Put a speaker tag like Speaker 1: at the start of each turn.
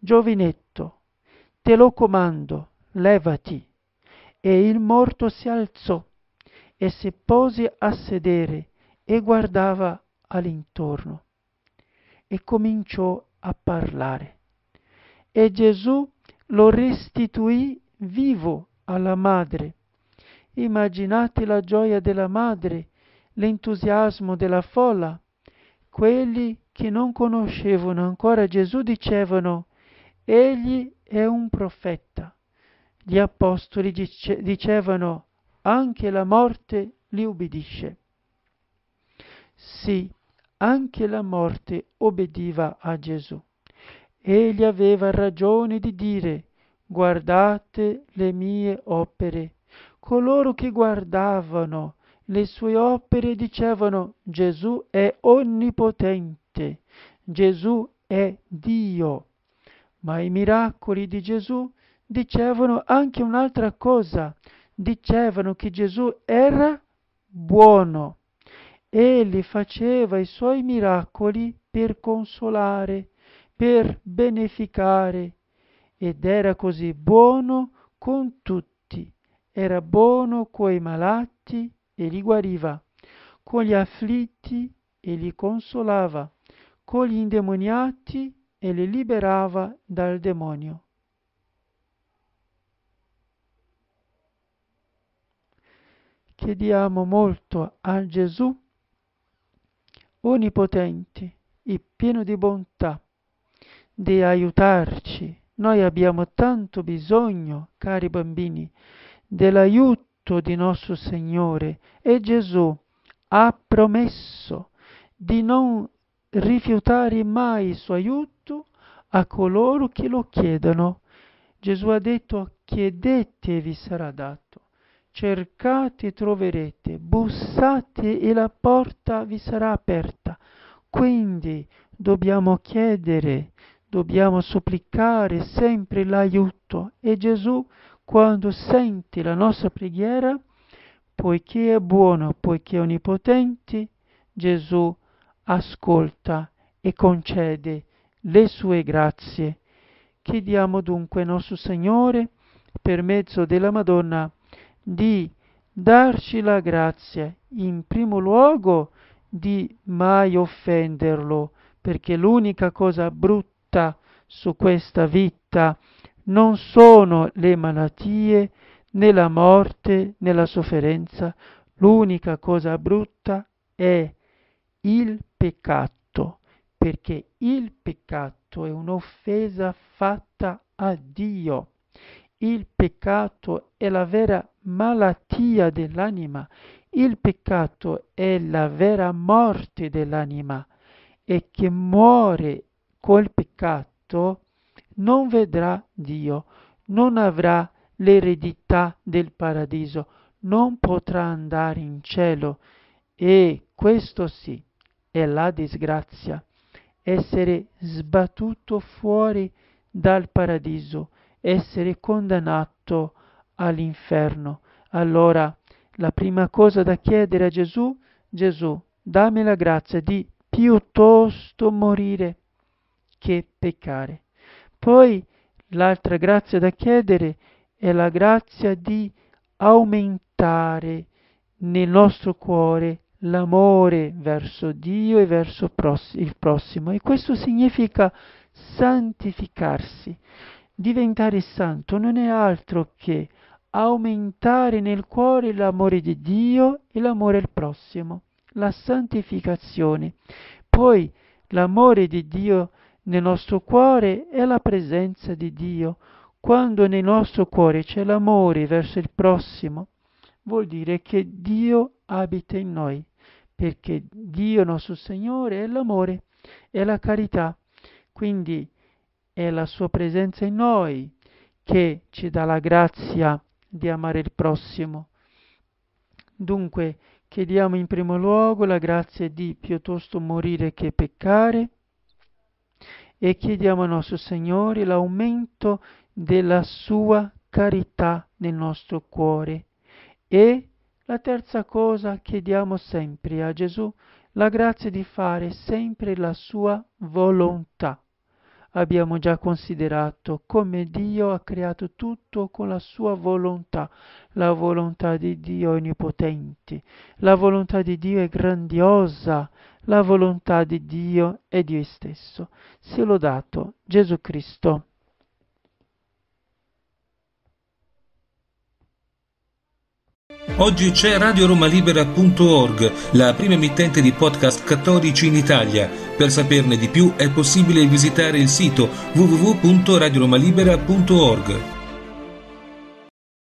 Speaker 1: giovinetto, te lo comando, levati. E il morto si alzò e si pose a sedere e guardava all'intorno e cominciò a parlare. E Gesù lo restituì vivo alla madre. Immaginate la gioia della madre, l'entusiasmo della folla. Quelli che non conoscevano ancora Gesù dicevano, egli è un profeta. Gli apostoli dice, dicevano, anche la morte li ubbidisce. Sì, anche la morte obbediva a Gesù. Egli aveva ragione di dire, guardate le mie opere. Coloro che guardavano le sue opere dicevano, Gesù è onnipotente, Gesù è Dio. Ma i miracoli di Gesù dicevano anche un'altra cosa, dicevano che Gesù era buono. Egli faceva i suoi miracoli per consolare, per beneficare ed era così buono con tutti. Era buono coi malati e li guariva, con gli afflitti e li consolava, con gli indemoniati e li liberava dal demonio. chiediamo molto a Gesù onnipotente e pieno di bontà di aiutarci. Noi abbiamo tanto bisogno, cari bambini, dell'aiuto di nostro Signore e Gesù ha promesso di non rifiutare mai il suo aiuto a coloro che lo chiedono. Gesù ha detto chiedete e vi sarà dato cercate e troverete, bussate e la porta vi sarà aperta. Quindi dobbiamo chiedere, dobbiamo supplicare sempre l'aiuto e Gesù quando sente la nostra preghiera, poiché è buono, poiché è onnipotente, Gesù ascolta e concede le sue grazie. Chiediamo dunque nostro Signore per mezzo della Madonna di darci la grazia, in primo luogo, di mai offenderlo, perché l'unica cosa brutta su questa vita non sono le malattie, né la morte, né la sofferenza, l'unica cosa brutta è il peccato, perché il peccato è un'offesa fatta a Dio. Il peccato è la vera malattia dell'anima. Il peccato è la vera morte dell'anima e chi muore col peccato non vedrà Dio, non avrà l'eredità del paradiso, non potrà andare in cielo e questo sì è la disgrazia, essere sbattuto fuori dal paradiso, essere condannato all'inferno. Allora la prima cosa da chiedere a Gesù, Gesù, dammi la grazia di piuttosto morire che peccare. Poi l'altra grazia da chiedere è la grazia di aumentare nel nostro cuore l'amore verso Dio e verso il prossimo. E questo significa santificarsi. Diventare santo non è altro che aumentare nel cuore l'amore di Dio e l'amore al prossimo, la santificazione. Poi l'amore di Dio nel nostro cuore è la presenza di Dio. Quando nel nostro cuore c'è l'amore verso il prossimo, vuol dire che Dio abita in noi, perché Dio nostro Signore è l'amore, è la carità. Quindi è la sua presenza in noi che ci dà la grazia di amare il prossimo. Dunque chiediamo in primo luogo la grazia di piuttosto morire che peccare e chiediamo al nostro Signore l'aumento della sua carità nel nostro cuore. E la terza cosa chiediamo sempre a Gesù la grazia di fare sempre la sua volontà. abbiamo già considerato come Dio ha creato tutto con la sua volontà. La volontà di Dio è onnipotente, la volontà di Dio è grandiosa, la volontà di Dio è Dio stesso. Sia lodato Gesù Cristo.
Speaker 2: Oggi c'è radioromalibera.org, la prima emittente di podcast cattolici in Italia. Per saperne di più è possibile visitare il sito www.radioromalibera.org.